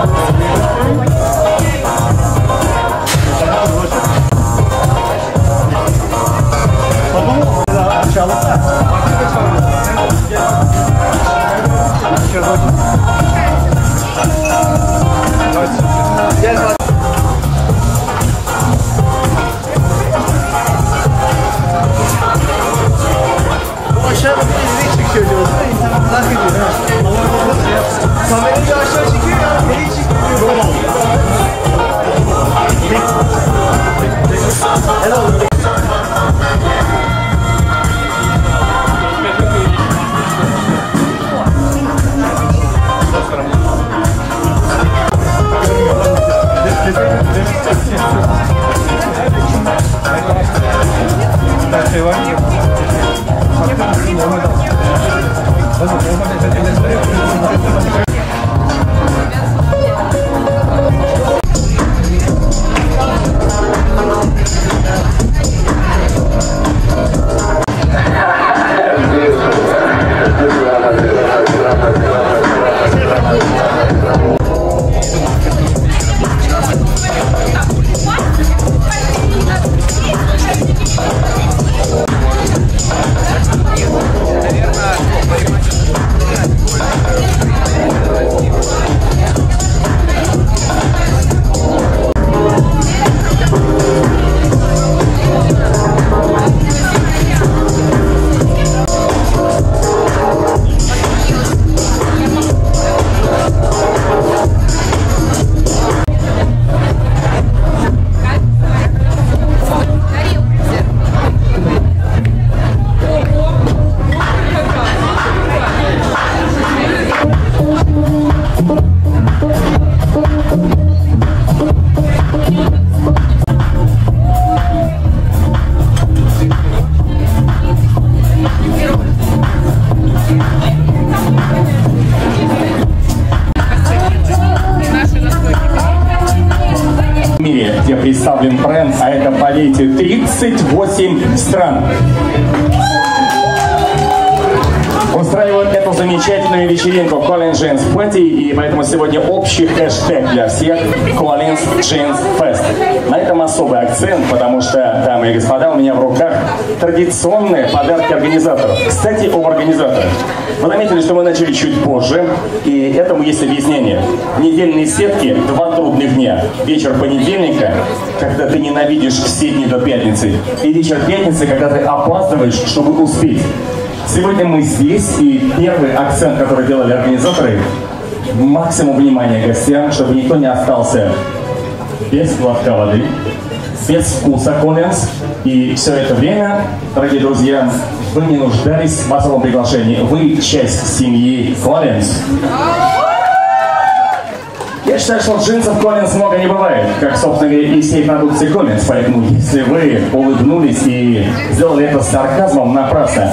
Oh, что мы начали чуть позже, и этому есть объяснение. Недельные сетки – два трудных дня. Вечер понедельника, когда ты ненавидишь все дни до пятницы, и вечер пятницы, когда ты опаздываешь, чтобы успеть. Сегодня мы здесь, и первый акцент, который делали организаторы, максимум внимания гостям, чтобы никто не остался без глотка воды, без вкуса Коллинз. И все это время, дорогие друзья, вы не нуждались в массовом приглашении. Вы часть семьи Коллинз. Я считаю, что джинсов Коллинз много не бывает, как, собственно и всей продукции Коллинз. Поэтому, если вы улыбнулись и сделали это с сарказмом, напрасно.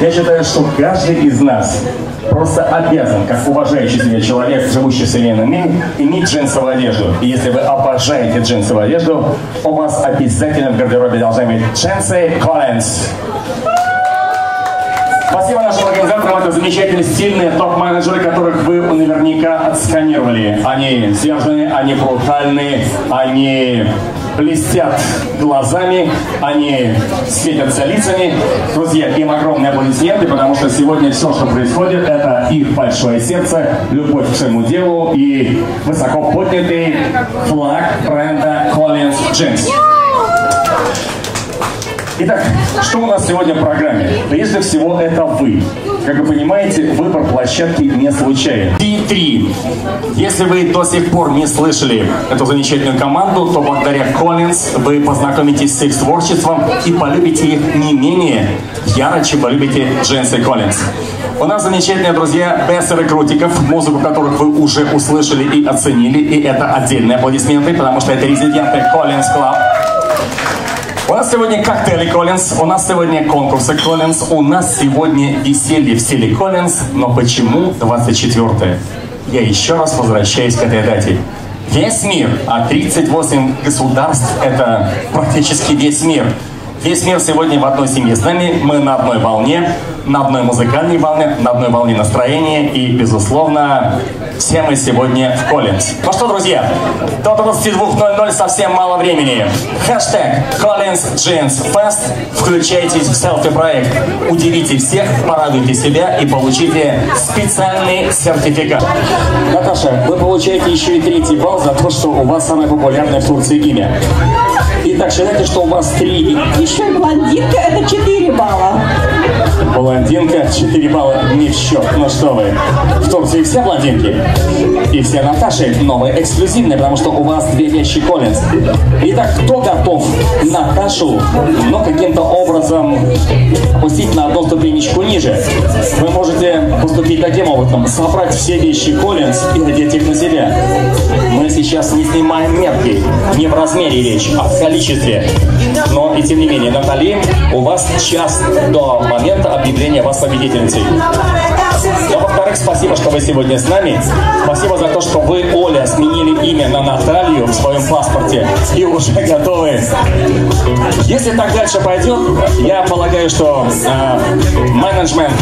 Я считаю, что каждый из нас просто обязан, как уважающий себя человек, живущий в современном мире, иметь джинсовую одежду. И если вы обожаете джинсовую одежду, у вас обязательно в гардеробе должны быть джинсы Коллинз. Спасибо нашим организаторам. Это замечательные, стильные топ-менеджеры, которых вы наверняка отсканировали. Они сдержанные, они брутальные, они блестят глазами, они светятся лицами. Друзья, им огромные аплодисменты, потому что сегодня все, что происходит, это их большое сердце, любовь к своему делу и высоко поднятый флаг бренда Collins Jeans. Итак, что у нас сегодня в программе? Прежде всего, это вы. Как вы понимаете, выбор площадки не случайен. D3. Если вы до сих пор не слышали эту замечательную команду, то благодаря Collins вы познакомитесь с их творчеством и полюбите их не менее яро, чем полюбите Дженси Collins. У нас замечательные друзья Бессеры Крутиков, музыку которых вы уже услышали и оценили, и это отдельные аплодисменты, потому что это резиденты Collins Club. У нас сегодня коктейли Коллинз, у нас сегодня конкурсы Коллинз, у нас сегодня веселье в стиле Коллинз, но почему 24 Я еще раз возвращаюсь к этой дате. Весь мир, а 38 государств – это практически весь мир. Весь мир сегодня в одной семье с нами, мы на одной волне, на одной музыкальной волне, на одной волне настроения и, безусловно, все мы сегодня в Коллинз. Ну что, друзья, до 22.00 совсем мало времени. Хэштег Collins Jeans Fest. Включайтесь в селфи-проект. Удивите всех, порадуйте себя и получите специальный сертификат. Наташа, вы получаете еще и третий балл за то, что у вас самое популярное в Турции имя. Итак, считайте, что у вас три Еще и блондинка это 4 балла. Блондинка, 4 балла не в счет. Ну что вы, в Турции все блондинки? И все Наташи новые, эксклюзивные, потому что у вас две вещи Коллинз. Итак, кто готов Наташу, но каким-то образом опустить на одну ступенечку ниже? Вы можете поступить таким образом, собрать все вещи Коллинз и надеть их на себя. Мы сейчас не снимаем мерки, не в размере речь, а в количестве. Но и тем не менее, Натали, у вас час до момента объявления вас победительницей. Но, во-вторых, спасибо, что вы сегодня с нами. Спасибо за то, что вы, Оля, сменили имя на Наталью в своем паспорте и уже готовы. Если так дальше пойдет, я полагаю, что э, менеджмент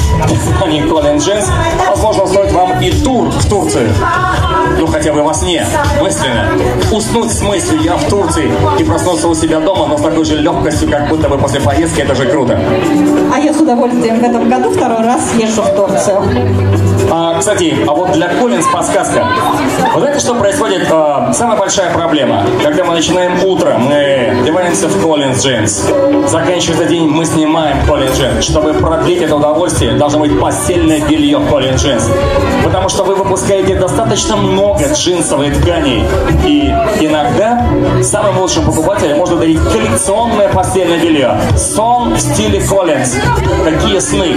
компании Colin Jeans, возможно, устроит вам и тур в Турцию. Ну, хотя бы во сне, мысленно. Уснуть с мыслью «я в Турции» и проснуться у себя дома, но с такой же легкостью, как будто бы после поездки, это же круто. А я с удовольствием в этом году второй раз езжу в Турцию. А, кстати, а вот для Colin's подсказка. Вы знаете, что происходит? А, самая большая проблема. Когда мы начинаем утро, мы одеваемся в Colin's Jeans. Заканчивается день, мы снимаем Colin's Jeans. Чтобы продлить это удовольствие, должно быть постельное белье Colin's Jeans. Потому что вы выпускаете достаточно много джинсовой ткани. И иногда самым лучшим покупателям можно дарить коллекционное постельное белье. Сон в стиле Коллинз. Какие сны?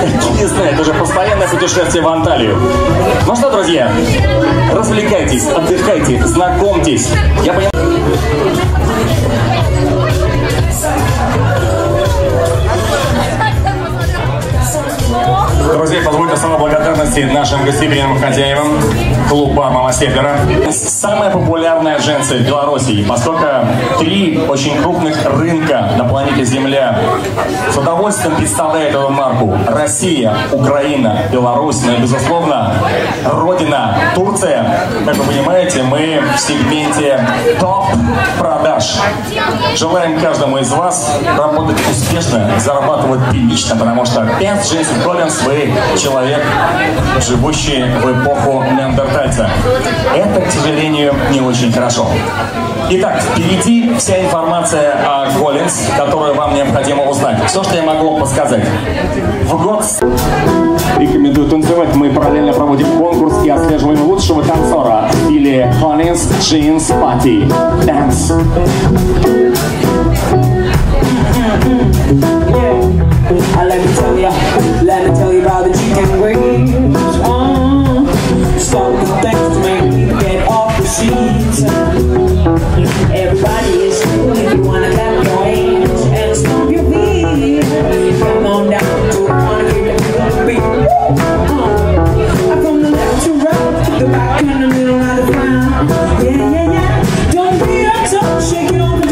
Какие сны? Это же постоянное путешествие в Анталию. Ну что, друзья, развлекайтесь, отдыхайте, знакомьтесь. Я понимаю... Друзья, позвольте слова благодарности нашим гостеприимным хозяевам клуба Мама Севера. Самая популярная джинсы в Беларуси, поскольку три очень крупных рынка на планете Земля с удовольствием представляют эту марку. Россия, Украина, Беларусь, ну и, безусловно, Родина, Турция. Как вы понимаете, мы в сегменте топ продаж. Желаем каждому из вас работать успешно, зарабатывать прилично, потому что без Джейсон Коллинс вы человек, живущий в эпоху неандертальца. Это, к сожалению, не очень хорошо. Итак, впереди вся информация о Коллинз, которую вам необходимо узнать. Все, что я могу вам подсказать. В год рекомендую танцевать. Мы параллельно проводим конкурс и отслеживаем лучшего танцора стиле Collins Jeans Party Dance. I Shake it on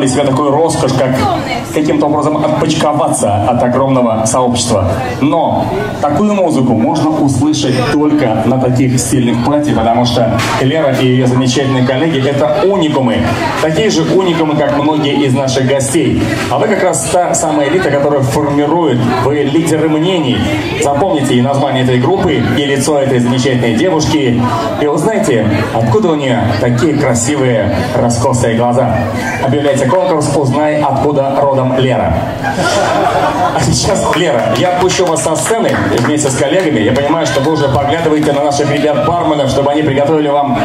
позволить себе такую роскошь, как каким-то образом отпочковаться от огромного сообщества. Но такую музыку можно услышать только на таких сильных пати, потому что Лера и ее замечательные коллеги — это уникумы. Такие же уникумы, как многие из наших гостей. А вы как раз та самая элита, которая формирует, вы лидеры мнений. Запомните и название этой группы, и лицо этой замечательной девушки, и узнаете, откуда у нее такие красивые раскосые глаза. Объявляйте конкурс «Узнай, откуда родом Лера». А сейчас, Лера, я отпущу вас со сцены вместе с коллегами. Я понимаю, что вы уже поглядываете на наших ребят-барменов, чтобы они приготовили вам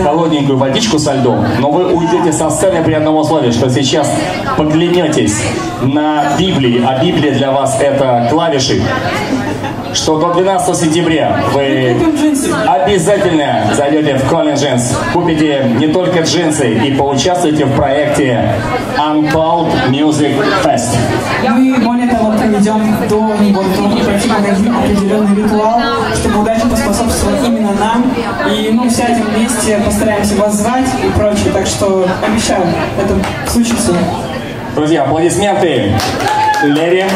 холодненькую водичку со льдом, но вы уйдете со сцены при одном условии, что сейчас поклянетесь на Библии, а Библия для вас это клавиши, что до 12 сентября вы обязательно зайдете в Colin Jeans, купите не только джинсы и поучаствуете в проекте Untold Music Fest. Мы, более того, проведем до до пройти магазин определенный ритуал, чтобы удача поспособствовала именно нам. И, ну, сядем вместе, постараемся вас звать и прочее. Так что обещаю, это случится. Друзья, аплодисменты Лере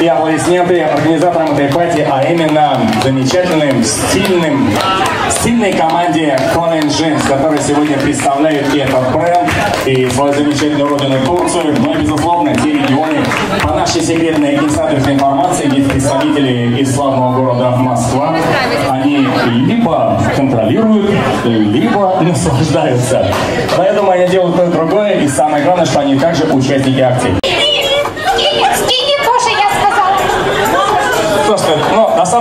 и аплодисменты организаторам этой пати, а именно замечательным, стильным, стильной команде Colin Jeans, которые сегодня представляют и этот бренд, и свою замечательную родину Турцию, но и, безусловно, те регионы, по нашей секретной инсайдерской информации, где представители из славного города Москва, они либо контролируют, либо наслаждаются. Думаю, они делают то и другое, и самое главное, что они также участники акции.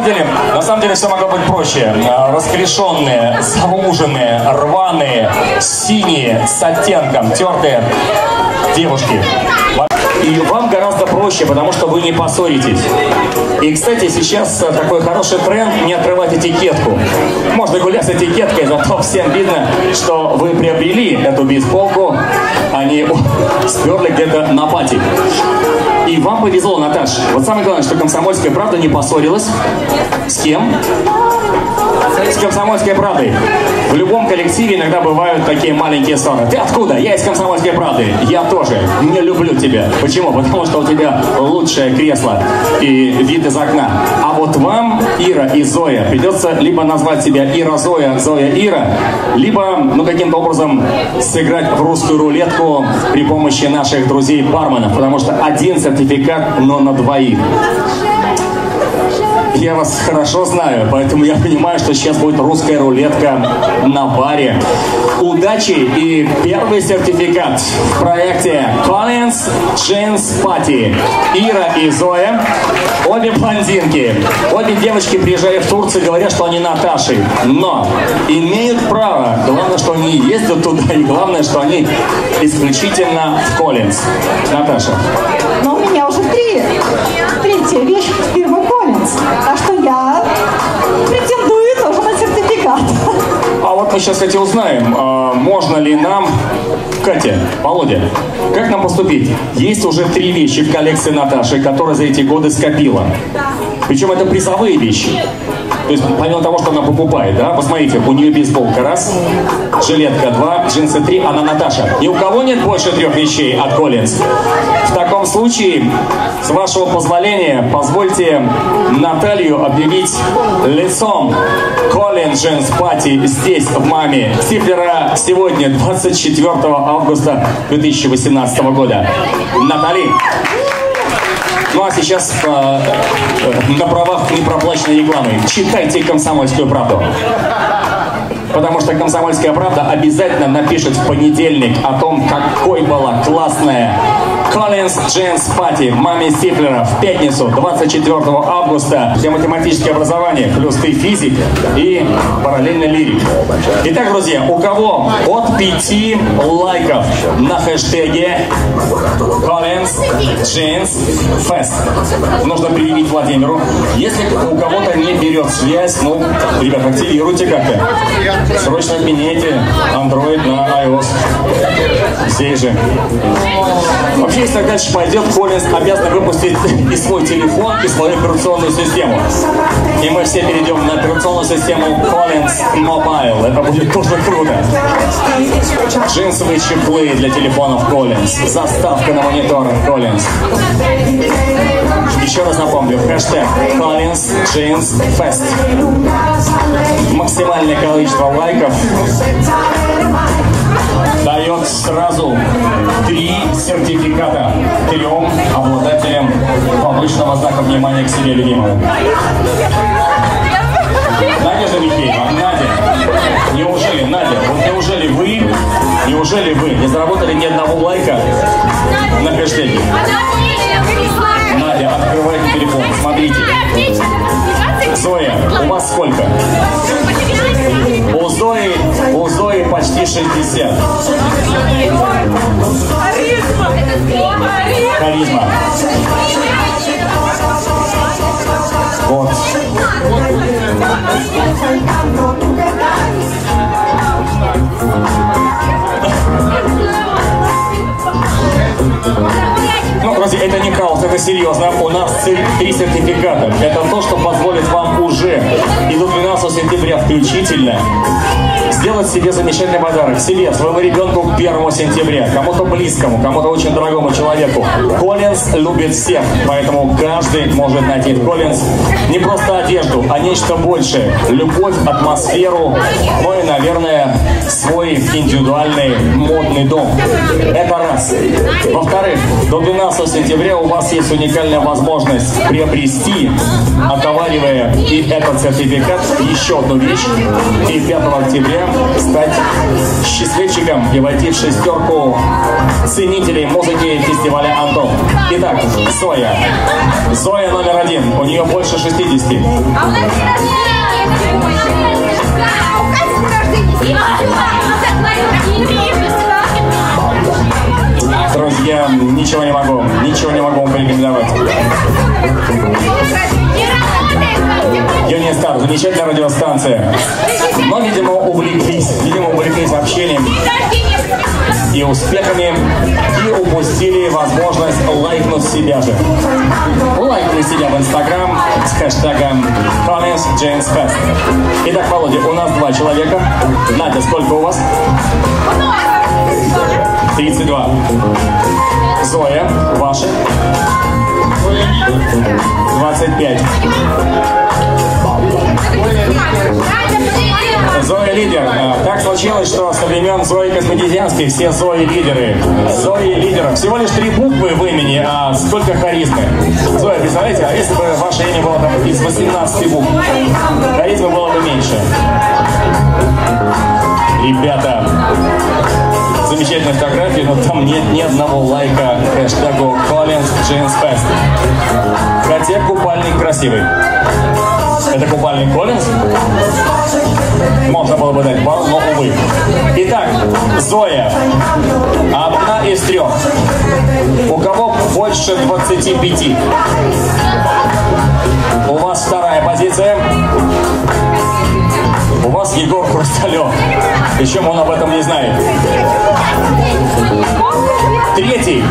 Деле, на самом деле все могло быть проще. А, Раскрешенные, зауженные, рваные, синие, с оттенком, тертые девушки. И вам гораздо проще, потому что вы не поссоритесь. И, кстати, сейчас э, такой хороший тренд не отрывать этикетку. Можно гулять с этикеткой, зато всем видно, что вы приобрели эту бейсболку, не сперли где-то на пати. И вам повезло, Наташ. Вот самое главное, что комсомольская правда не поссорилась. С кем? С комсомольской правдой. В любом коллективе иногда бывают такие маленькие ссоры. Ты откуда? Я из комсомольской правды. Я тоже. Не люблю тебя. Почему? Потому что у тебя лучшее кресло и вид из окна. А вот вам, Ира и Зоя, придется либо назвать себя Ира Зоя, Зоя Ира, либо, ну, каким-то образом сыграть в русскую рулетку при помощи наших друзей-барменов, потому что один сертификат, но на двоих. Я вас хорошо знаю, поэтому я понимаю, что сейчас будет русская рулетка на баре. Удачи и первый сертификат в проекте Collins Jeans Party. Ира и Зоя, обе блондинки. Обе девочки приезжали в Турцию, говорят, что они Наташи. Но имеют право. Главное, что они ездят туда, и главное, что они исключительно в Collins. Наташа. Но у меня уже так а что я претендую тоже на сертификат. А вот мы сейчас, кстати, узнаем, а, можно ли нам... Катя, Володя, как нам поступить? Есть уже три вещи в коллекции Наташи, которые за эти годы скопила. Причем это призовые вещи. То есть, помимо того, что она покупает, да, посмотрите, у нее бейсболка раз, жилетка два, джинсы три, она Наташа. Ни у кого нет больше трех вещей от Коллинз. В таком случае, с вашего позволения, позвольте Наталью объявить лицом Коллинз Джинс Пати здесь, в Маме, Сифлера сегодня, 24 августа 2018 года. Натали. Ну а сейчас э, э, на правах непроплаченной рекламы читайте «Комсомольскую правду». Потому что «Комсомольская правда» обязательно напишет в понедельник о том, какой была классная Collins Дженс Пати маме Стиплера в пятницу 24 августа для математическое образование, плюс ты физик и параллельно лирик. Итак, друзья, у кого от 5 лайков на хэштеге Collins Дженс Fest нужно предъявить Владимиру. Если у кого-то не берет связь, ну, ребят, активируйте как-то. Срочно меняйте Android на iOS. Здесь же. Вообще, если дальше пойдет, Коллинз обязан выпустить и свой телефон, и свою операционную систему. И мы все перейдем на операционную систему Collins Mobile. Это будет тоже круто. Джинсовые чехлы для телефонов Collins. Заставка на мониторах Collins. Еще раз напомню, хэштег Collins Jeans Fest. Максимальное количество лайков дает сразу три сертификата трем обладателям повышенного знака внимания к себе любимому. Надежда Михеева, Надя, неужели, Надя, вот неужели вы, неужели вы не заработали ни одного лайка на хэштеге? Надя, открывайте телефон, смотрите. Зоя, у вас сколько? У Зои, почти 60. Харизма. Вот. Ну, друзья, это не хаос, это серьезно. У нас цель три сертификата. Это то, что позволит вам уже и до 12 сентября включительно сделать себе замечательный подарок. Себе, своему ребенку к 1 сентября, кому-то близкому, кому-то очень дорогому человеку. Коллинз любит всех, поэтому каждый может найти в Коллинз не просто одежду, а нечто большее. Любовь, атмосферу, ну и, наверное, свой индивидуальный модный дом. Это раз. Во-вторых, до 12 сентября у вас есть уникальная возможность приобрести, отоваривая и этот сертификат, еще одну вещь, и 5 октября стать счастливчиком и войти в шестерку ценителей музыки фестиваля «Антон». Итак, Зоя. Зоя номер один. У нее больше 60. А у нас Друзья, ничего не могу, ничего не могу вам порекомендовать. Юния Стар, замечательная радиостанция. Но, видимо, увлеклись, видимо, увлеклись общением и успехами, и упустили возможность лайкнуть себя же. Лайкни себя в Инстаграм с хэштегом Collins James Fest. Итак, Володя, у нас два человека. Надя, сколько у вас? 32. Зоя, ваши? 25. Зоя лидер. А, Так случилось, что со времен Зои Космодезианской все Зои лидеры. Зои лидеров. Всего лишь три буквы в имени, а сколько харизмы. Зоя, представляете, а если бы ваше имя было там из 18 букв, харизмы было бы меньше. Ребята, замечательная фотография, но там нет ни одного лайка хэштегу Collins Jeans Fest. Хотя купальник красивый. Это купальник Коллинз? Можно было бы дать балл, но увы. Итак, Зоя. Одна из трех. У кого больше 25? У вас вторая позиция. У вас Егор Хрусталев. Причем он об этом не знает. Третий.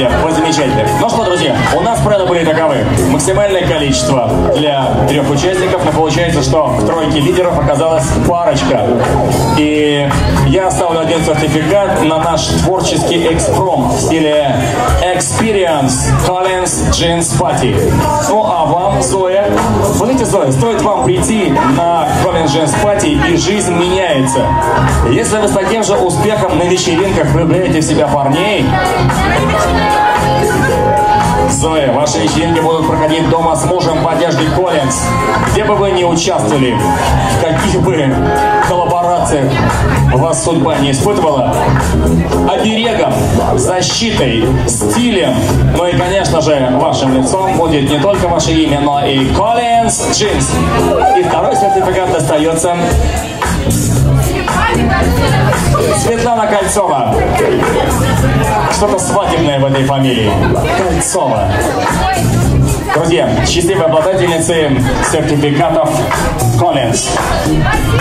Надя, вы замечательны. Ну что, друзья, у нас правила были таковы. Максимальное количество для трех участников, но получается, что в тройке лидеров оказалась парочка. И я оставлю один сертификат на наш творческий экспром в стиле Experience Collins Jeans Party. Ну а вам, Зоя, смотрите, Зоя, стоит вам прийти на Collins Jeans Party, и жизнь меняется. Если вы с таким же успехом на вечеринках влюбляете в себя парней, Зоя, ваши вечеринки будут проходить дома с мужем по одежде Коллинз. Где бы вы ни участвовали, в каких бы коллаборациях вас судьба не испытывала, оберегом, защитой, стилем, ну и, конечно же, вашим лицом будет не только ваше имя, но и Коллинз Джинс. И второй сертификат достается Светлана Кольцова. Что-то свадебное в этой фамилии. Кольцова. Друзья, счастливые обладательницы сертификатов Collins.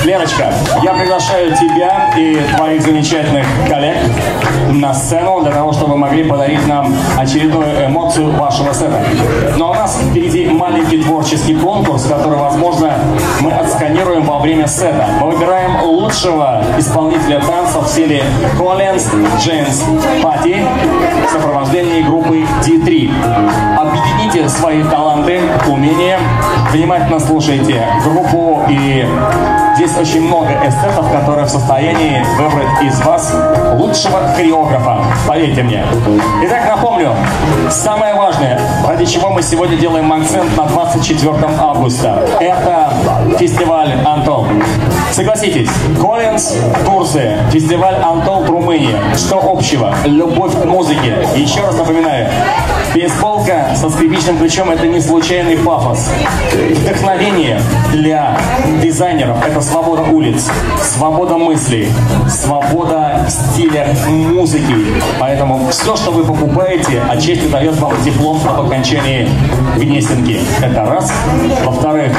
Леночка, я приглашаю тебя и твоих замечательных коллег на сцену для того, чтобы вы могли подарить нам очередную эмоцию вашего сета. Но у нас впереди маленький творческий конкурс, который, возможно, мы отсканируем во время сета. Мы выбираем лучшего исполнителя танцев в стиле Collins James Party в сопровождении группы D3. Объедините свои таланты, умения, внимательно слушайте группу и здесь очень много эстетов, которые в состоянии выбрать из вас лучшего хореографа. Поверьте мне. Итак, напомню, самое важное, ради чего мы сегодня делаем акцент на 24 августа. Это фестиваль Антон. Согласитесь, Коллинз, Турция, фестиваль Антон, Румыния. Что общего? Любовь к музыке. Еще раз напоминаю, бейсболка со скрипичным ключом это не случайный пафос. Вдохновение для дизайнеров – это свобода улиц, свобода мыслей, свобода стиля музыки. Поэтому все, что вы покупаете, отчасти дает вам диплом об окончании Гнесинки. Это раз. Во-вторых,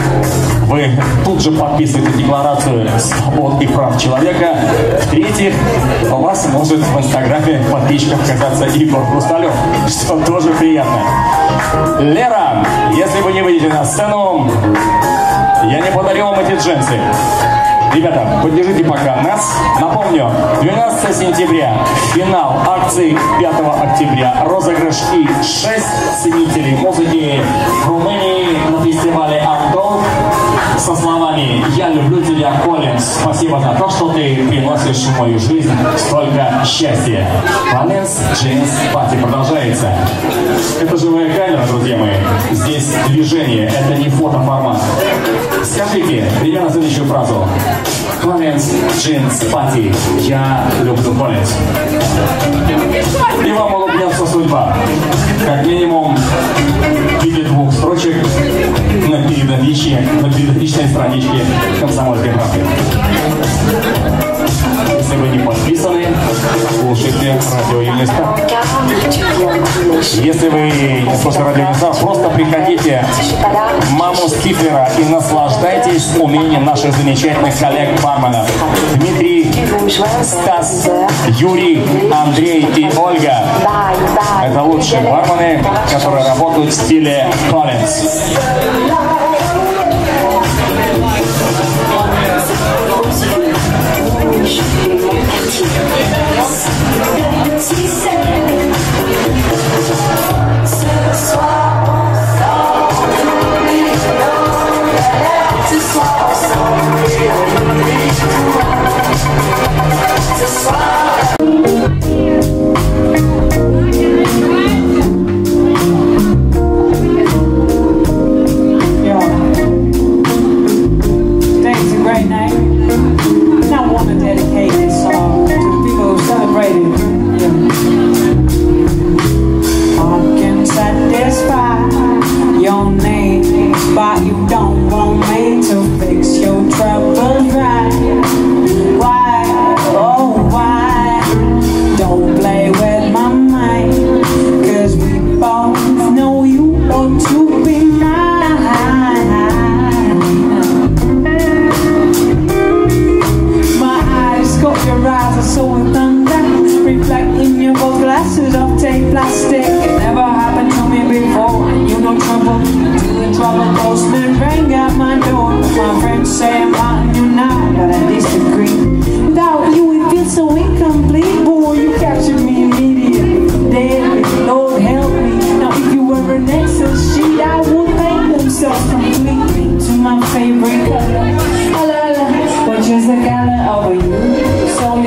вы тут же подписываете декларацию свобод и прав человека. В-третьих, у вас может в инстаграме в подписчиках оказаться Игорь Хрусталев, что тоже приятно. Лера, если вы не выйдете на сцену, я не подарю вам эти джинсы. Ребята, поддержите пока нас. Напомню, 12 сентября, финал акции 5 октября, розыгрыш и 6 ценителей музыки в Румынии на фестивале Антон со словами «Я люблю тебя, Коллинз, спасибо за то, что ты приносишь в мою жизнь столько счастья». Коллинз Джеймс Пати продолжается. Это живая камера, друзья мои. Здесь движение, это не фотоформат. Скажите примерно следующую фразу. Коллинз Джинс Пати. Я люблю Коллинз. И вам улыбнется судьба. Как минимум в виде двух строчек на передовичной, на передовичной страничке комсомольской правды. Если вы не подписаны, слушайте радио Юниста. Если вы не слушаете радио Юниста, просто приходите маму Стифлера и наслаждайтесь умением наших замечательных коллег-барменов. Дмитрий, Стас, Юрий, Андрей и Ольга. Это лучшие бармены, которые работают в стиле Collins. Я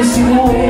Yes, you.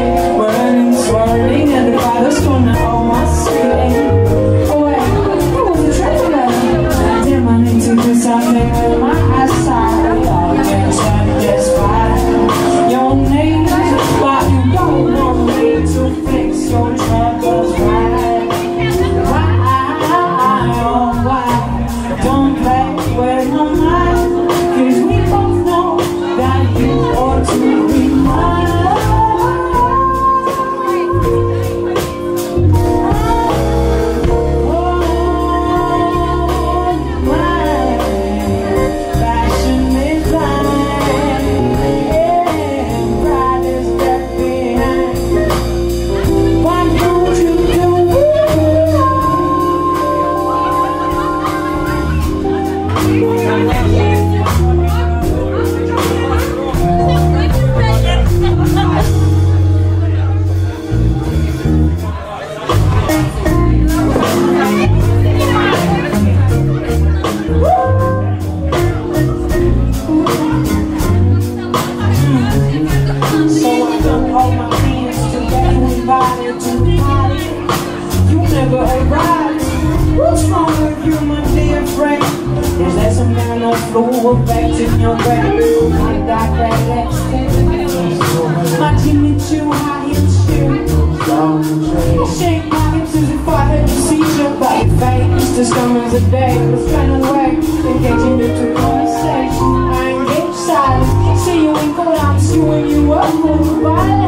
thought I'm screwing you up, but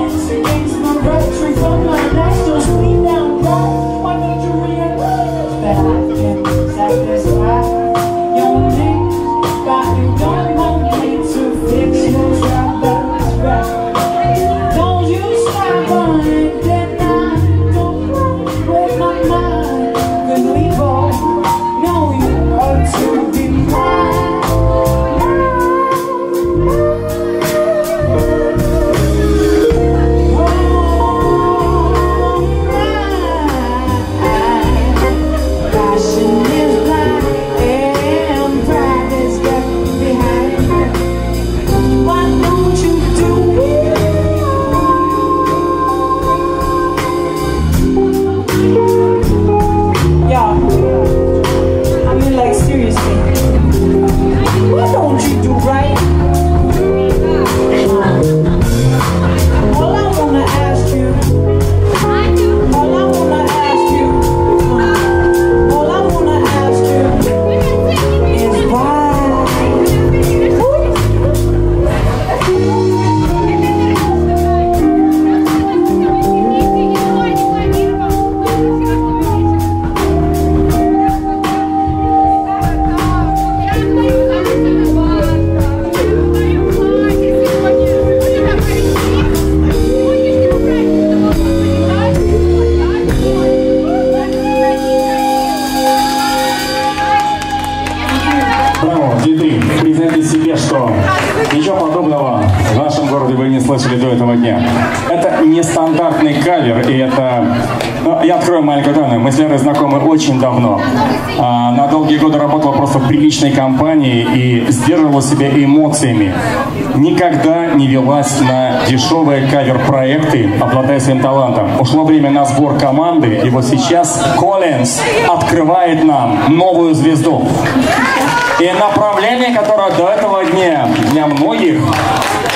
представьте себе, что ничего подобного в нашем городе вы не слышали до этого дня. Это нестандартный кавер, и это... Ну, я открою маленькую тайну. Мы с Лерой знакомы очень давно. А, на долгие годы работала просто в приличной компании и сдерживала себя эмоциями. Никогда не велась на дешевые кавер-проекты, обладая своим талантом. Ушло время на сбор команды, и вот сейчас Коллинз открывает нам новую звезду. И направление, которое до этого дня для многих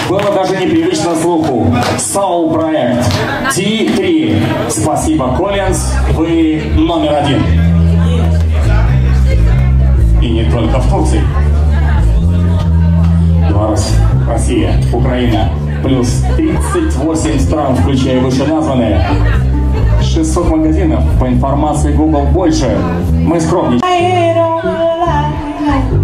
было даже непривычно слуху. Soul проект T3. Спасибо, Коллинз, вы номер один. И не только в Турции. Беларусь, Россия, Украина, плюс 38 стран, включая вышеназванные. 600 магазинов, по информации Google больше. Мы скромнее. Bye.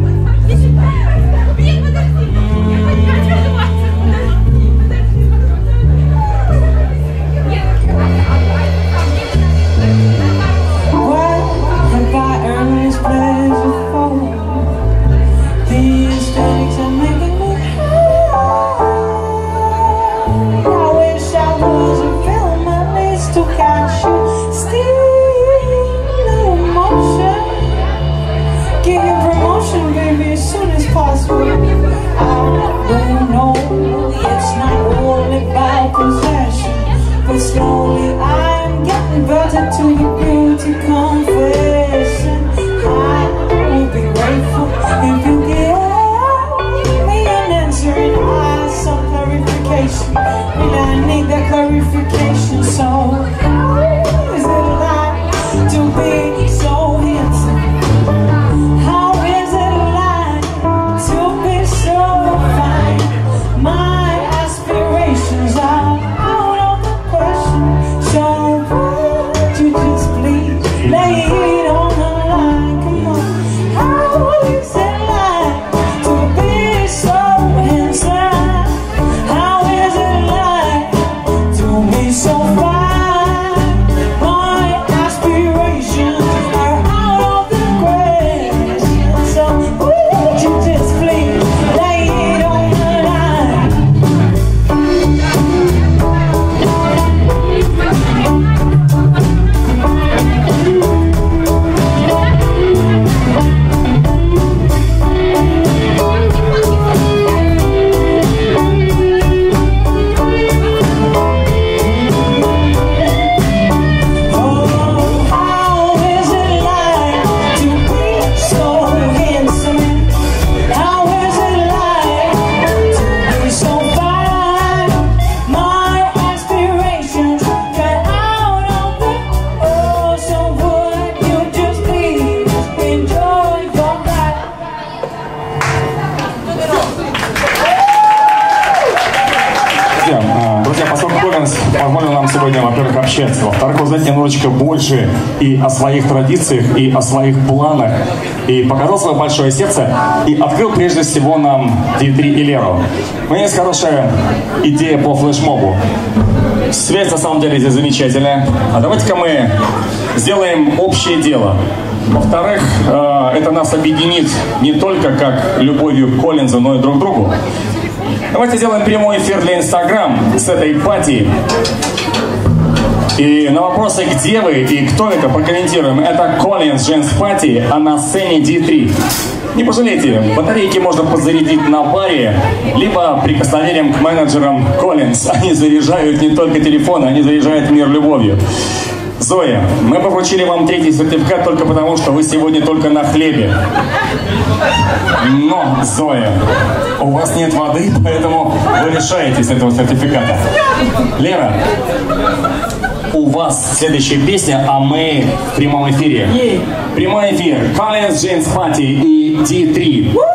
Традициях, и о своих планах, и показал свое большое сердце, и открыл прежде всего нам D3 и Леру. У меня есть хорошая идея по флешмобу. Связь на самом деле здесь замечательная. А давайте-ка мы сделаем общее дело. Во-вторых, э, это нас объединит не только как любовью к Коллинзу, но и друг другу. Давайте сделаем прямой эфир для Инстаграм с этой пати. И на вопросы, где вы и кто это, прокомментируем. Это Collins Женс Пати, а на сцене D3. Не пожалейте, батарейки можно подзарядить на баре, либо прикосновением к менеджерам Collins. Они заряжают не только телефоны, они заряжают мир любовью. Зоя, мы бы вручили вам третий сертификат только потому, что вы сегодня только на хлебе. Но, Зоя, у вас нет воды, поэтому вы лишаетесь этого сертификата. Лера, у вас следующая песня, а мы в прямом эфире. Прямой эфир. Collins, Джеймс Пати и D3.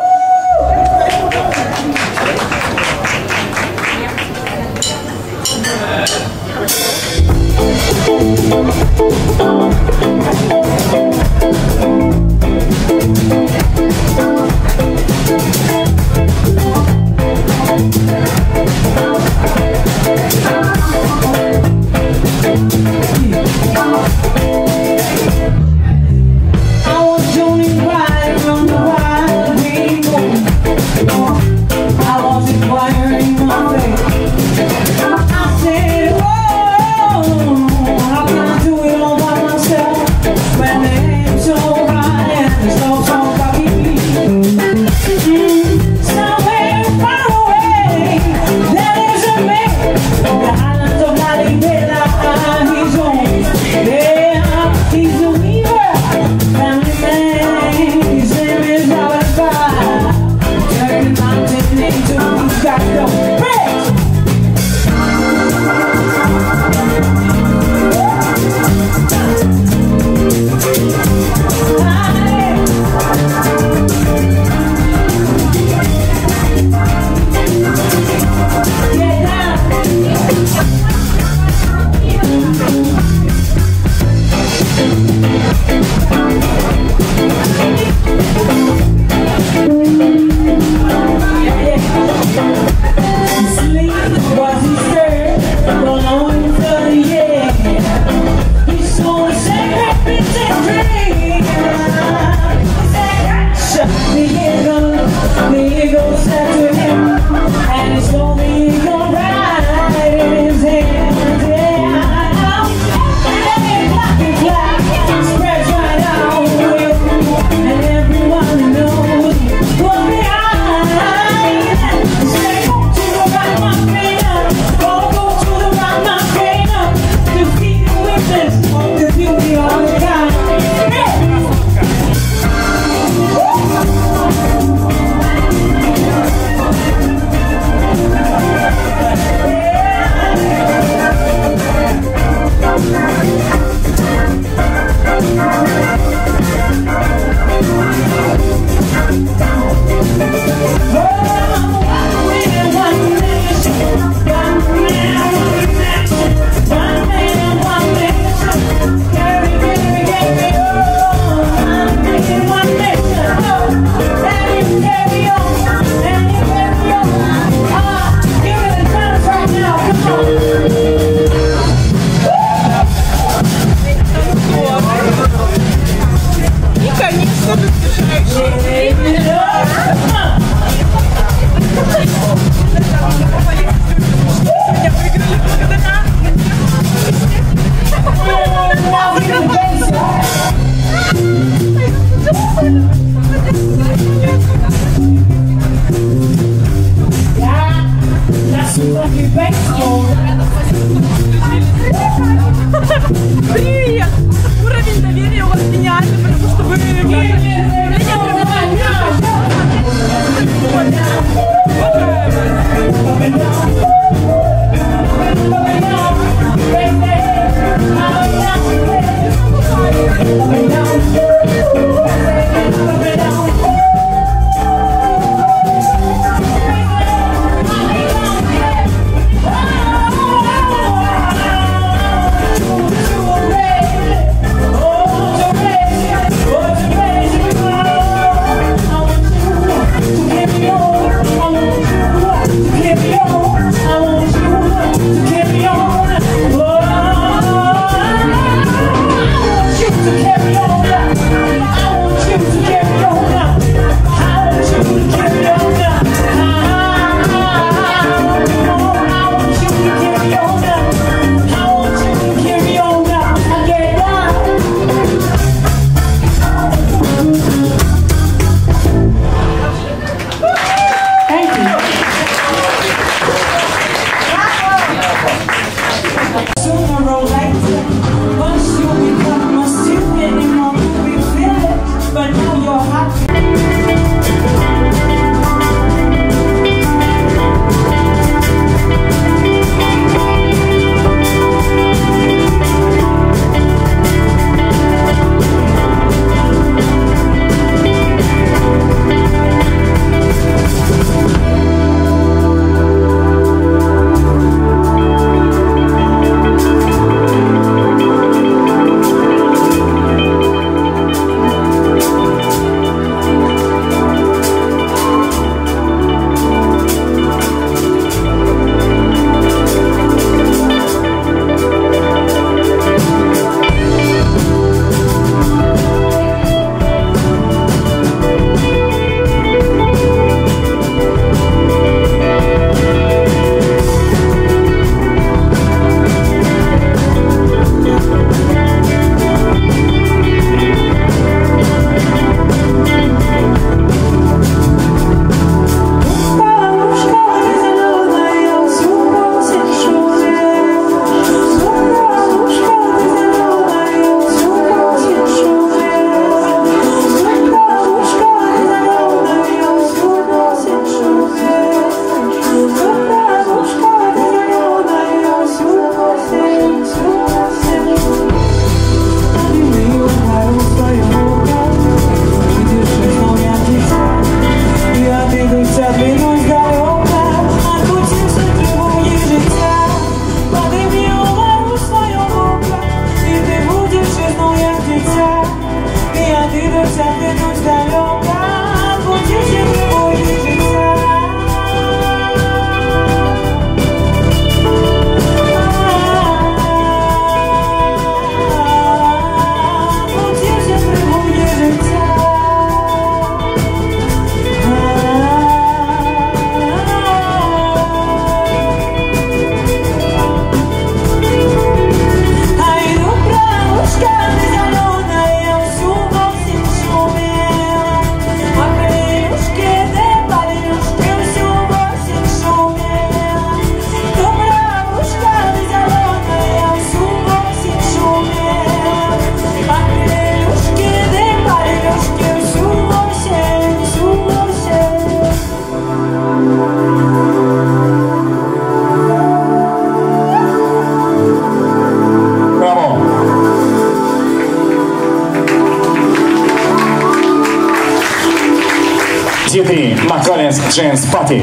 Макколлинс Джеймс Пати.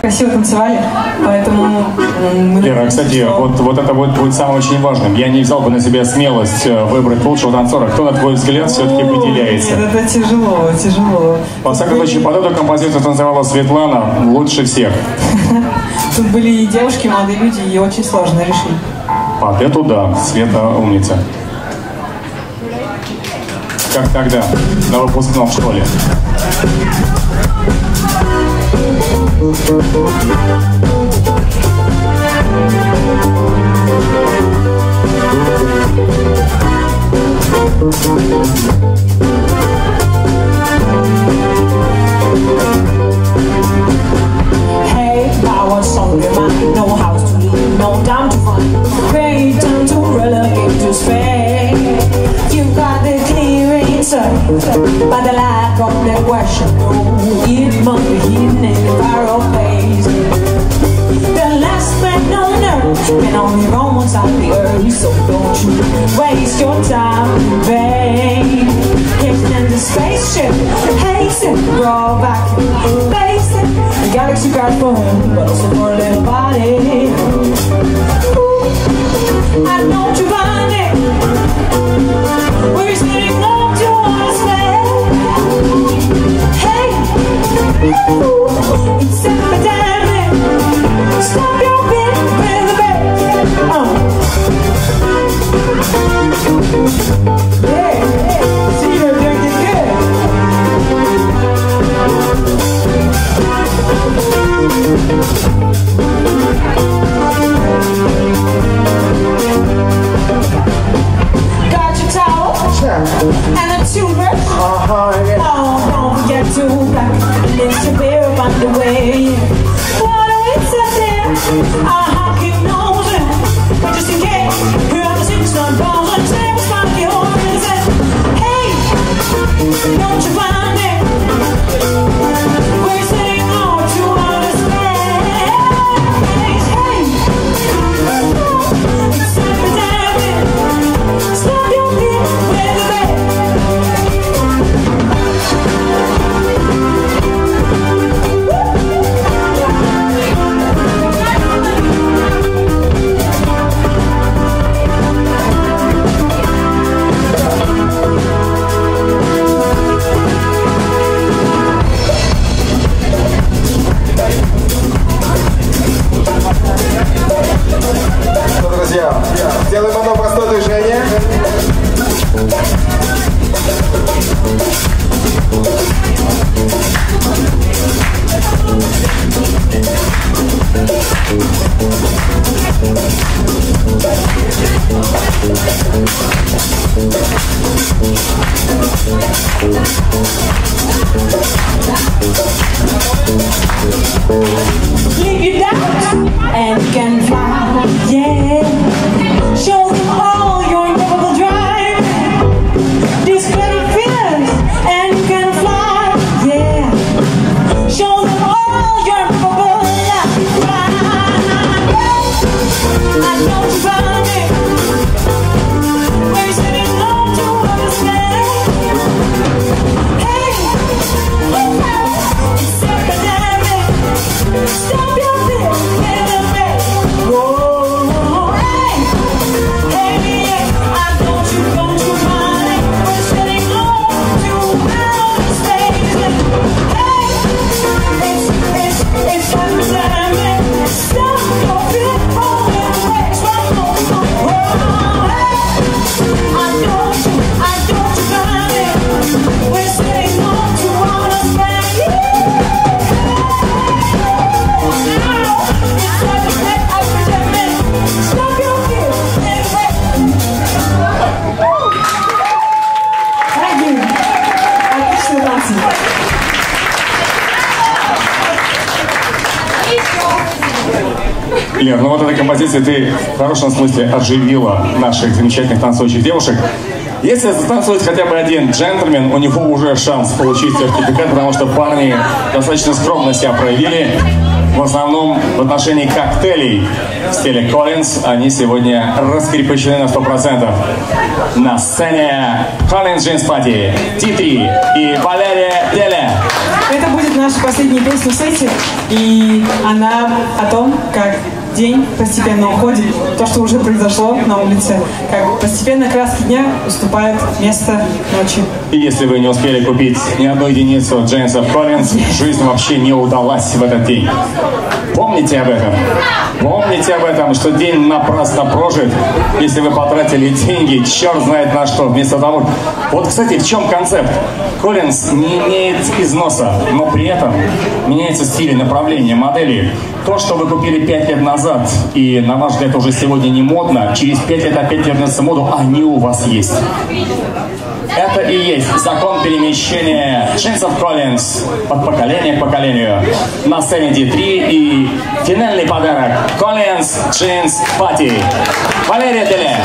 Красиво танцевали, поэтому. Лера, кстати, вот, вот это вот будет самым очень важным. Я не взял бы на себя смелость э, выбрать лучшего танцора. Кто, на твой взгляд, все-таки выделяется? Нет, это тяжело, тяжело. Во всяком случае, под эту композицию танцевала Светлана лучше всех. Тут были и девушки, и молодые люди, и очень сложно решить. Под эту, да, Света умница. Как тогда, на выпускном в школе. Hey, power song your mind, no house to live, no time to find. But the light of the no, it must be hidden in the far place. The last man on earth can only roam outside the earth, so don't you waste your time in vain. in the spaceship, it, roll back, face it. The galaxy card for him, but also for a little body. Ooh, I know it. We're sitting up Oh. Хорошем смысле оживила наших замечательных танцующих девушек. Если затанцует хотя бы один джентльмен, у него уже шанс получить сертификат, потому что парни достаточно скромно себя проявили. В основном в отношении коктейлей в стиле Collins они сегодня раскрепощены на 100%. На сцене Collins Jeans Party, T3 и Валерия Деля. Это будет наша последняя песня в сете, и она о том, как день постепенно уходит, то, что уже произошло на улице, как постепенно краски дня уступают место ночи. И если вы не успели купить ни одну единицу Джеймса Коллинз, жизнь вообще не удалась в этот день. Помните об этом. Помните об этом, что день напрасно прожит, если вы потратили деньги, черт знает на что, вместо того... Вот, кстати, в чем концепт? Коллинз не имеет износа, но при этом меняется стиль и направление модели. То, что вы купили 5 лет назад, и на ваш взгляд уже сегодня не модно, через 5 лет опять вернется моду, они у вас есть. Это и есть закон перемещения Джеймсов Коллинз от поколения к поколению на сцене D3 и финальный подарок Коллинз Джинс Пати. Валерия Деле.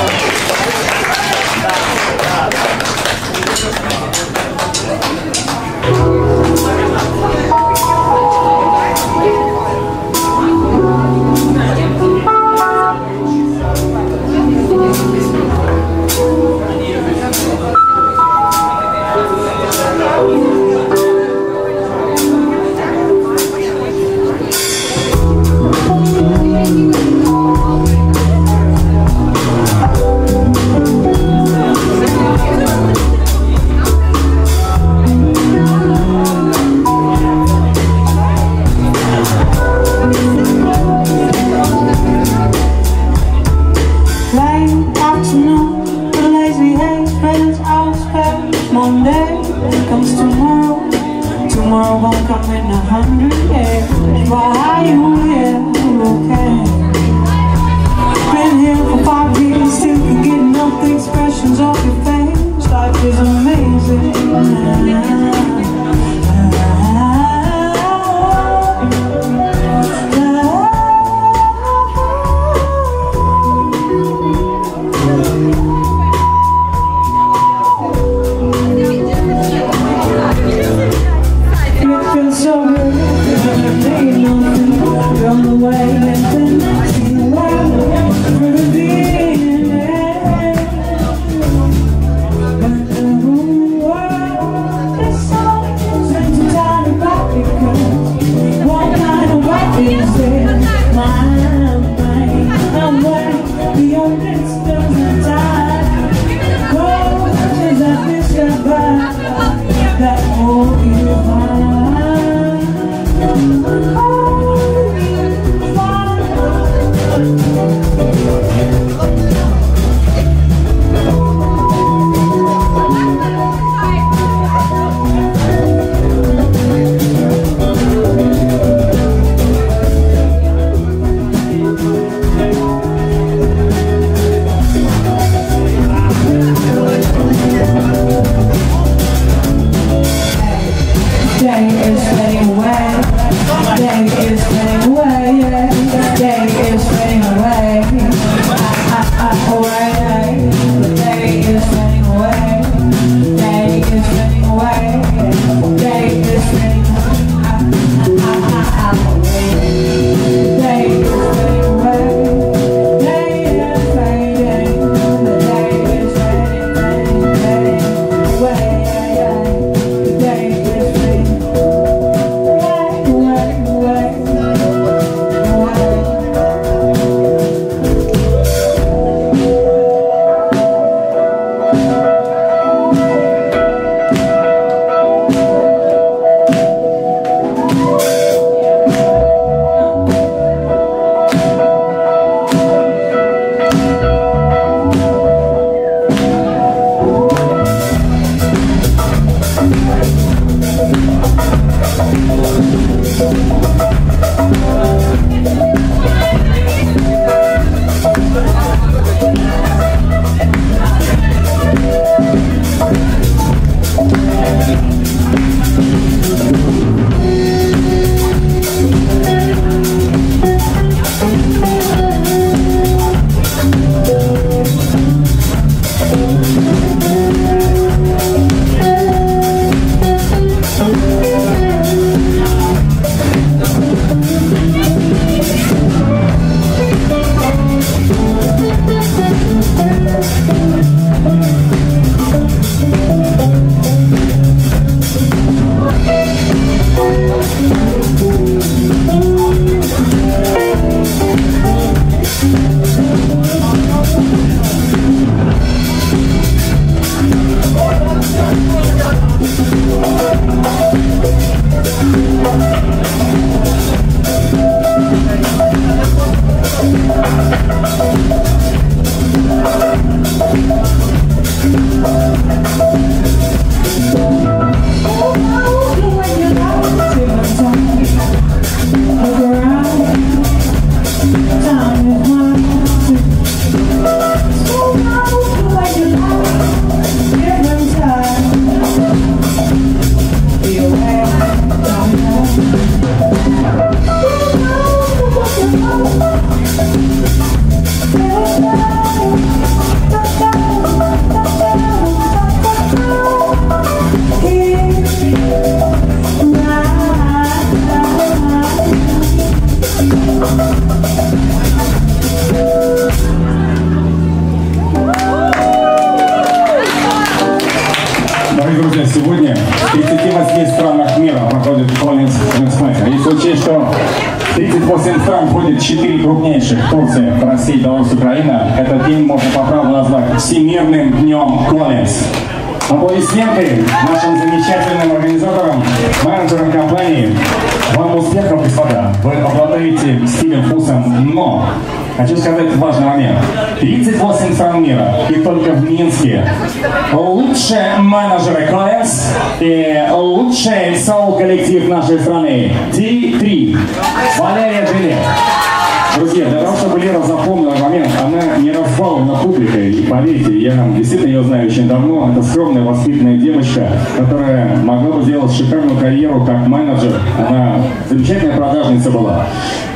Девочка, которая могла бы сделать шикарную карьеру как менеджер. Она замечательная продажница была.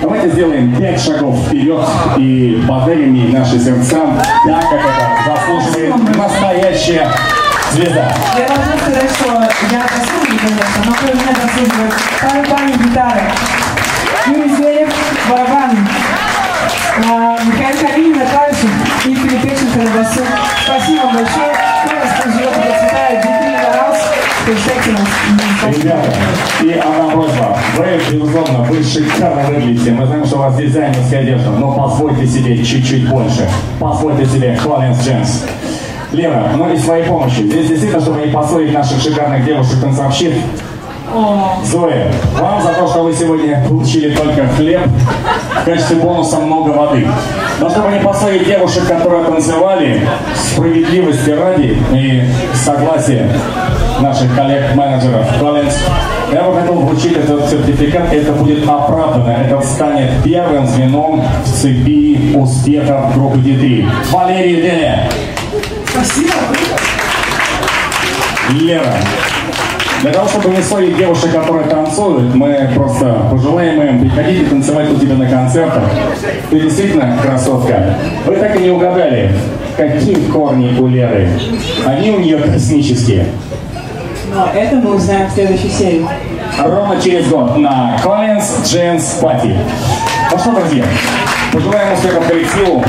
Давайте сделаем пять шагов вперед и подарим ей наши сердца, так как это заслуживает настоящая звезда. Я должна сказать, что я заслуживаю, конечно, но кроме меня заслуживает барабаны гитары. Юрий Зверев, барабаны. А, Михаил Калинин на клавишах и Филипп Печенко на. Спасибо большое. Ребята, и одна просьба. Вы, безусловно, вы шикарно выглядите. Мы знаем, что у вас дизайнерская одежда, но позвольте себе чуть-чуть больше. Позвольте себе Collins Дженс. Лера, ну и своей помощью. Здесь действительно, чтобы не поссорить наших шикарных девушек-танцовщик, Зоя, вам за то, что вы сегодня получили только хлеб, в качестве бонуса много воды. Но чтобы не поссорить девушек, которые танцевали, справедливости ради и согласия наших коллег-менеджеров Collins, я бы хотел вручить этот сертификат, и это будет оправдано. Это станет первым звеном в цепи успехов группы D3. Валерий Деля. Спасибо. Лера. Для того, чтобы не ссорить девушек, которые танцуют, мы просто пожелаем им, приходите танцевать у тебя на концертах. Ты действительно красотка. Вы так и не угадали, какие корни у Леры. Они у нее космические. Но это мы узнаем в следующей серии. Ровно через год на Collins Jens Party. Ну что, друзья, пожелаем успехов коллективу.